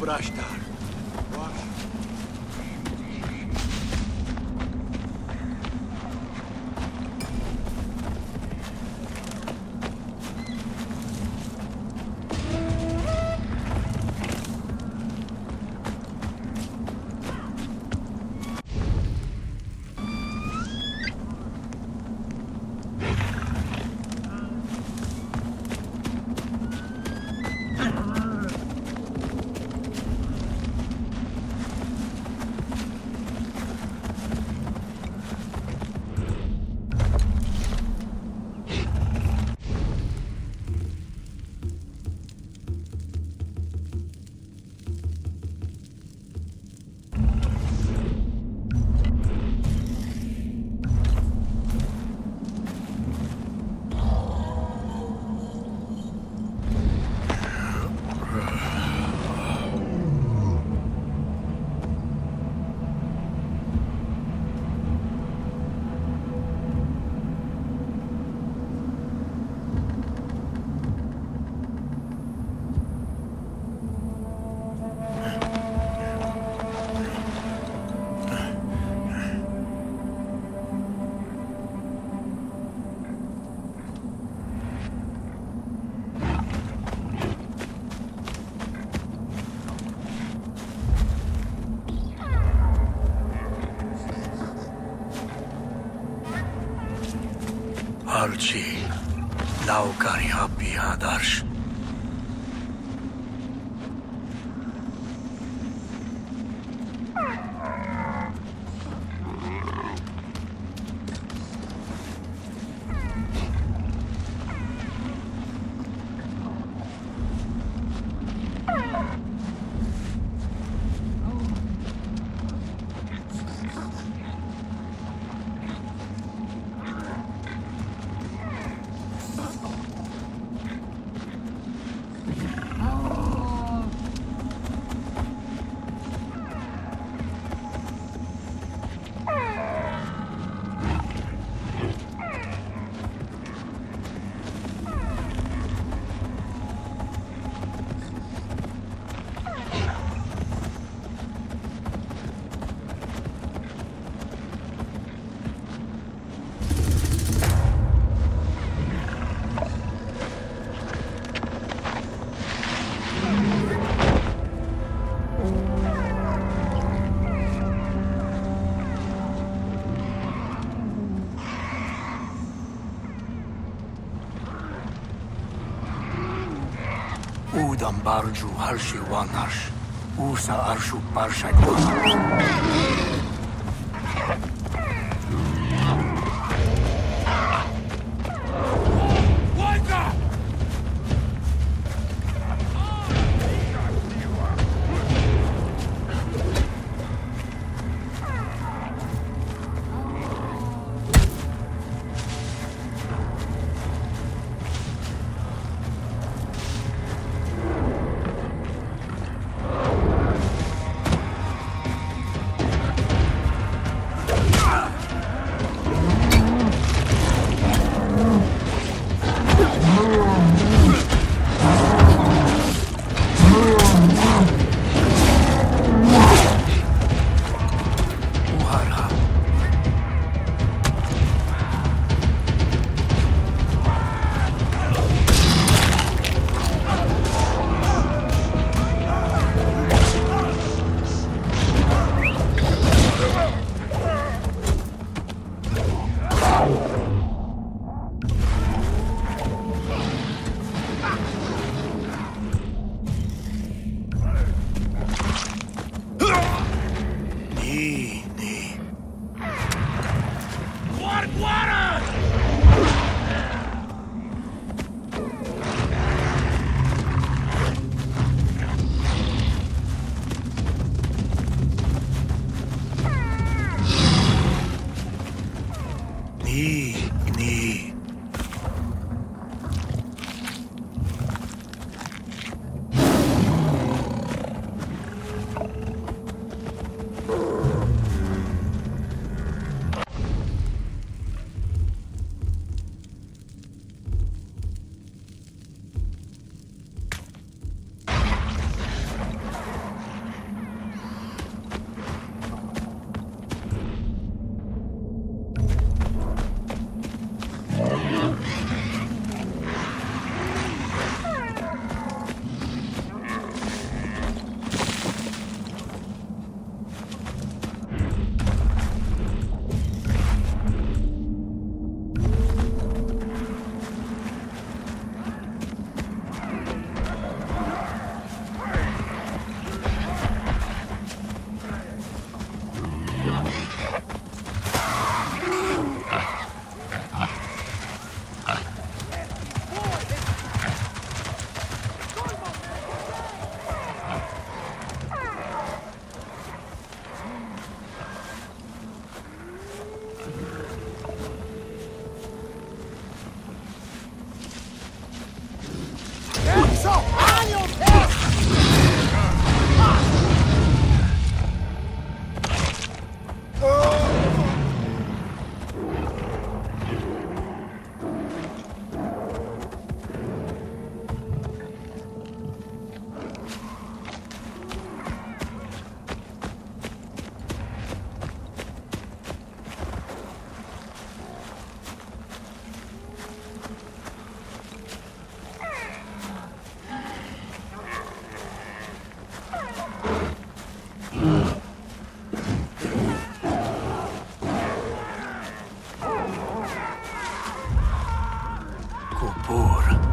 Brastar. Archie, Laukarihapi Adarsh. بودم برجو هرشی وانش او سا ارشو برشک بودم por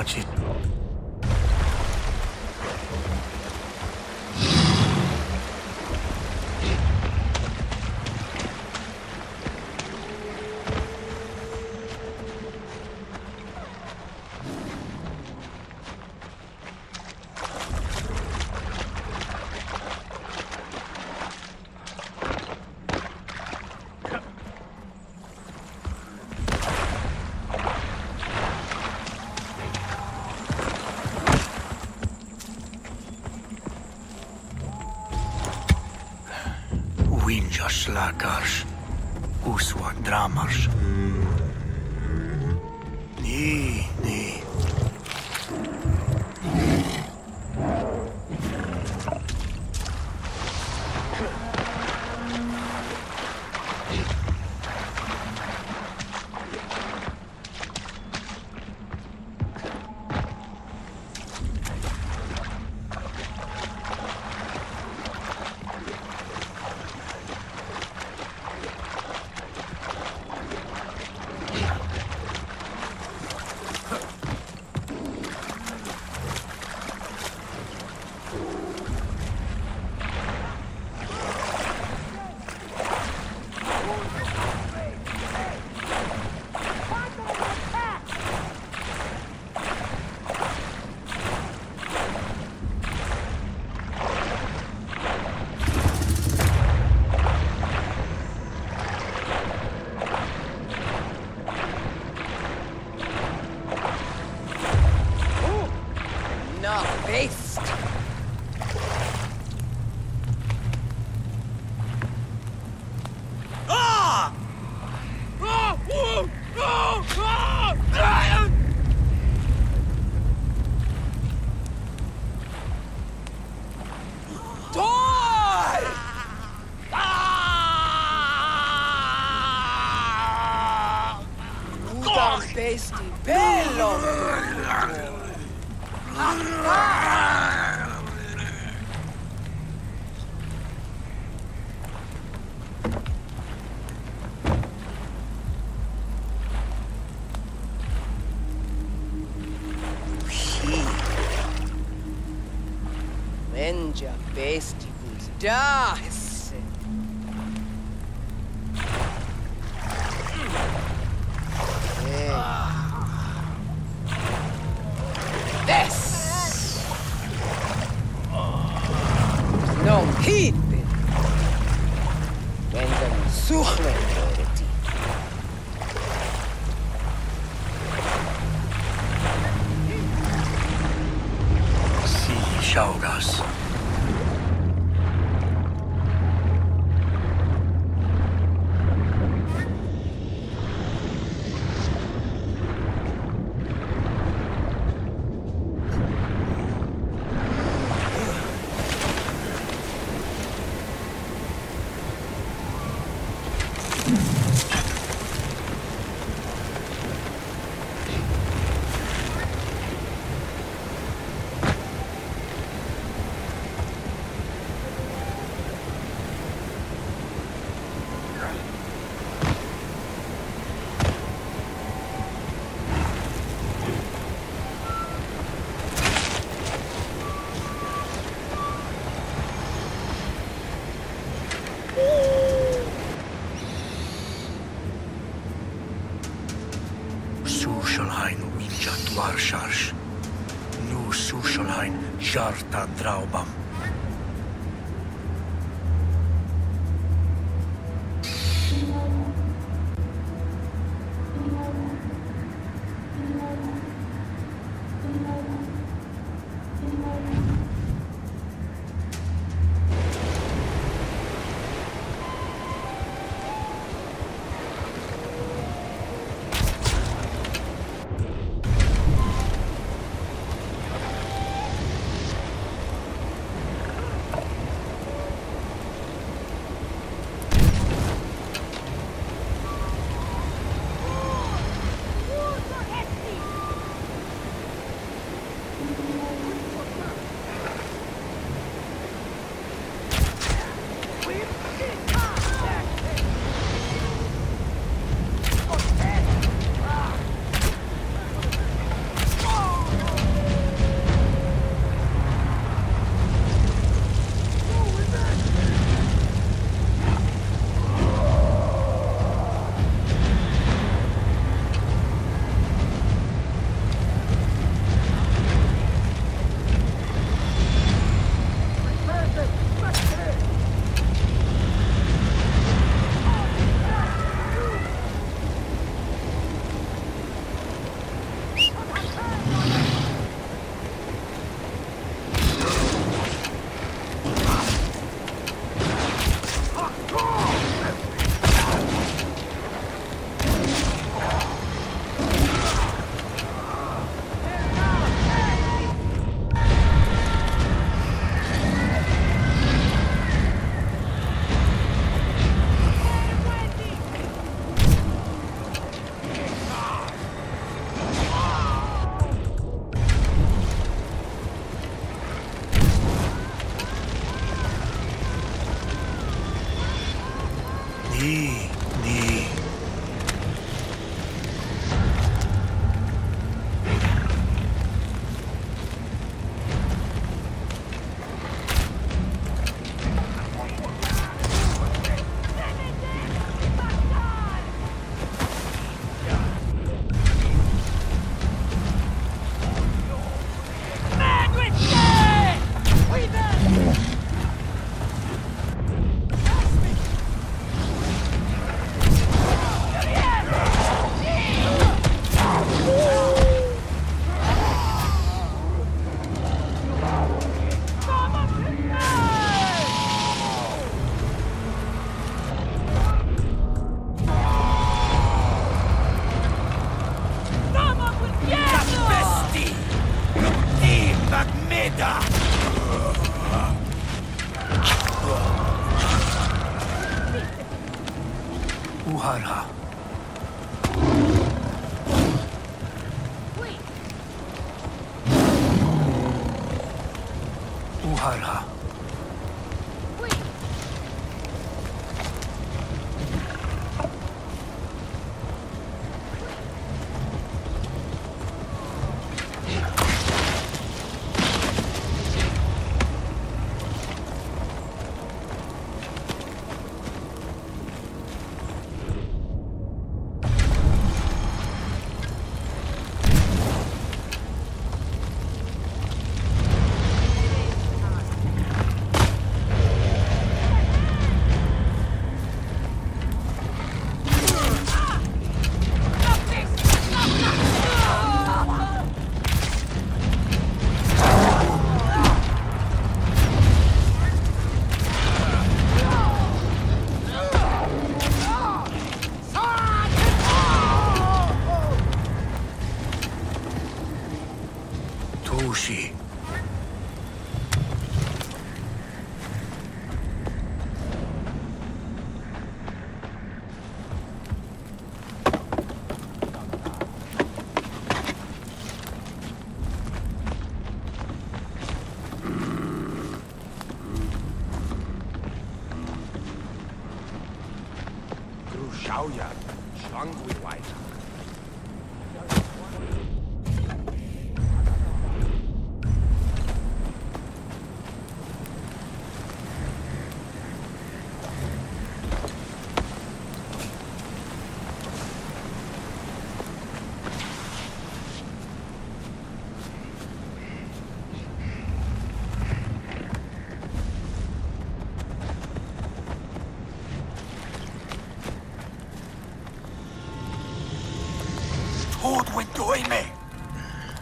about you. Avenger Vesticus. Da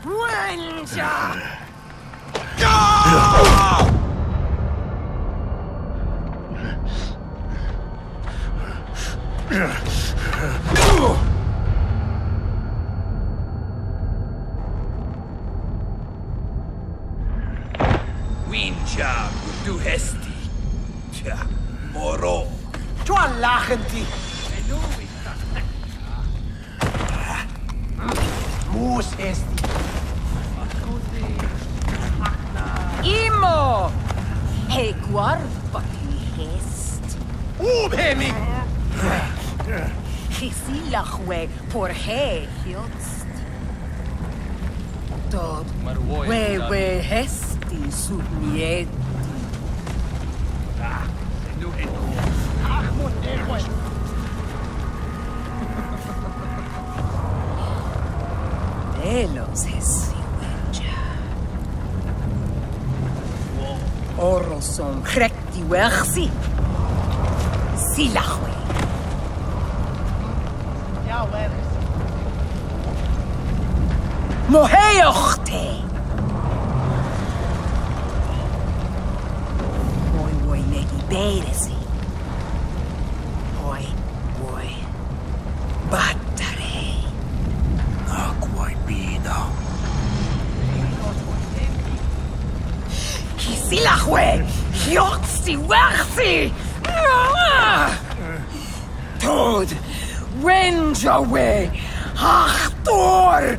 Ranger! Go! Merci. Silahwe. مهی اخته وای وای نگی بیرسی Arthur!